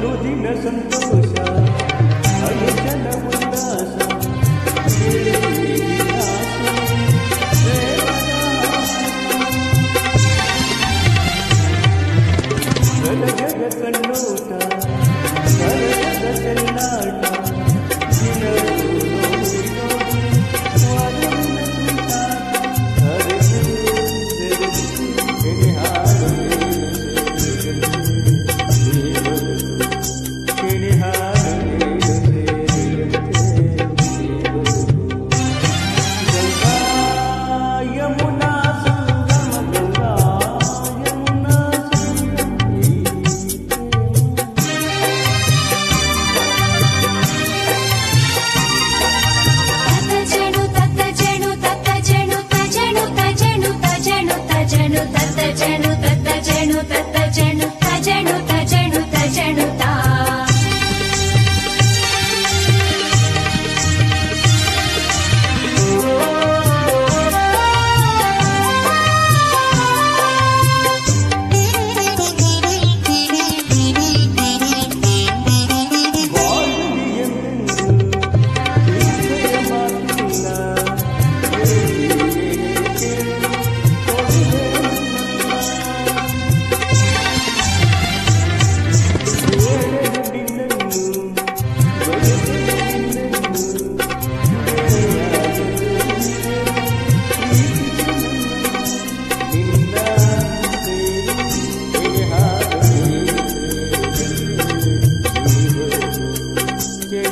路的那声狗 años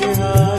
Yeah.